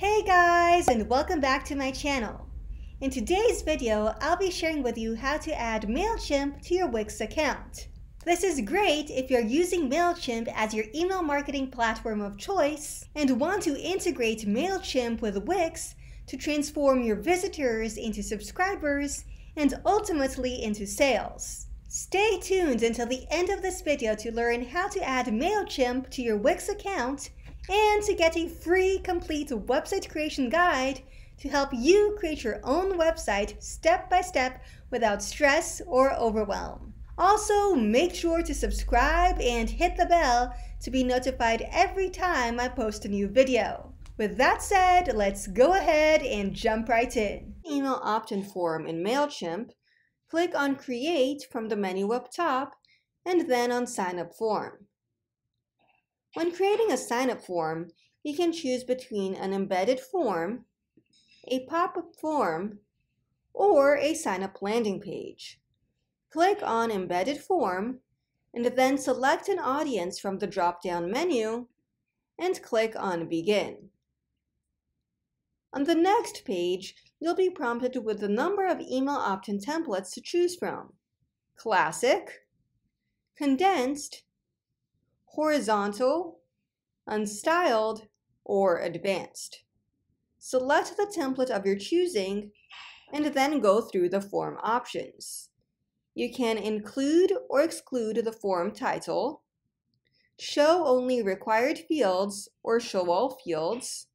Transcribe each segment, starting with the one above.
Hey guys and welcome back to my channel. In today's video, I'll be sharing with you how to add MailChimp to your Wix account. This is great if you're using MailChimp as your email marketing platform of choice and want to integrate MailChimp with Wix to transform your visitors into subscribers and ultimately into sales. Stay tuned until the end of this video to learn how to add MailChimp to your Wix account and to get a free complete website creation guide to help you create your own website step by step without stress or overwhelm. Also, make sure to subscribe and hit the bell to be notified every time I post a new video. With that said, let's go ahead and jump right in. Email opt-in form in MailChimp click on Create from the menu up top, and then on Sign Up Form. When creating a sign-up form, you can choose between an embedded form, a pop-up form, or a sign-up landing page. Click on Embedded Form, and then select an audience from the drop-down menu, and click on Begin. On the next page, you'll be prompted with the number of email opt-in templates to choose from. Classic, Condensed, Horizontal, Unstyled, or Advanced. Select the template of your choosing and then go through the form options. You can include or exclude the form title, show only required fields or show all fields,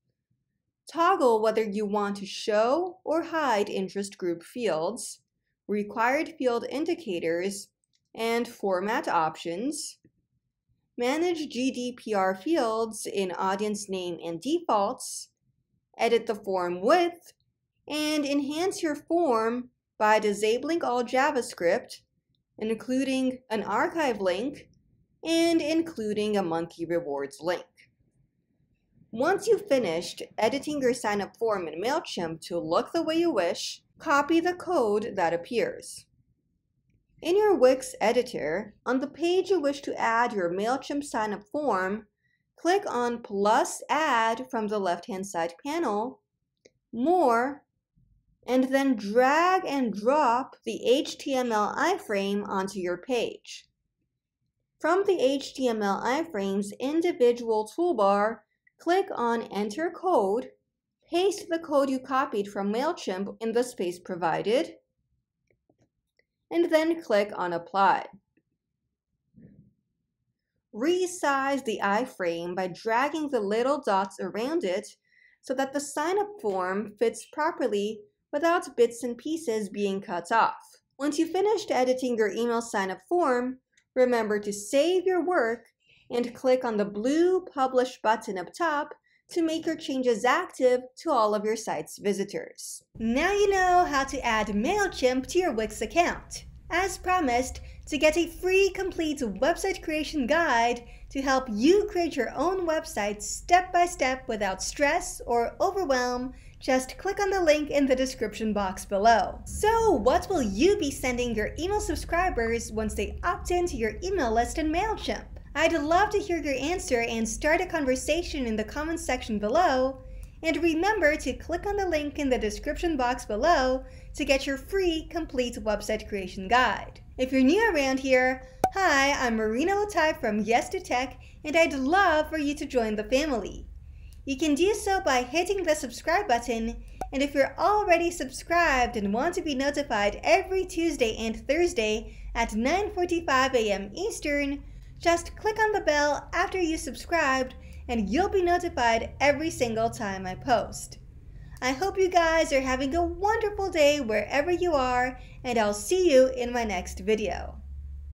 Toggle whether you want to show or hide interest group fields, required field indicators, and format options. Manage GDPR fields in audience name and defaults. Edit the form width, and enhance your form by disabling all JavaScript, including an archive link, and including a monkey rewards link. Once you've finished editing your sign-up form in MailChimp to look the way you wish, copy the code that appears. In your Wix editor, on the page you wish to add your MailChimp sign-up form, click on Plus Add from the left-hand side panel, More, and then drag and drop the HTML iframe onto your page. From the HTML iframe's individual toolbar, Click on Enter Code, paste the code you copied from MailChimp in the space provided, and then click on Apply. Resize the iframe by dragging the little dots around it so that the sign-up form fits properly without bits and pieces being cut off. Once you've finished editing your email sign-up form, remember to save your work and click on the blue Publish button up top to make your changes active to all of your site's visitors. Now you know how to add MailChimp to your Wix account. As promised, to get a free complete website creation guide to help you create your own website step by step without stress or overwhelm, just click on the link in the description box below. So what will you be sending your email subscribers once they opt into your email list in MailChimp? I'd love to hear your answer and start a conversation in the comments section below. And remember to click on the link in the description box below to get your free complete website creation guide. If you're new around here, hi, I'm Marina Latai from Yes to Tech, and I'd love for you to join the family. You can do so by hitting the subscribe button, and if you're already subscribed and want to be notified every Tuesday and Thursday at 9.45 a.m. Eastern, just click on the bell after you subscribed and you'll be notified every single time I post. I hope you guys are having a wonderful day wherever you are and I'll see you in my next video.